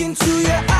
into your eyes.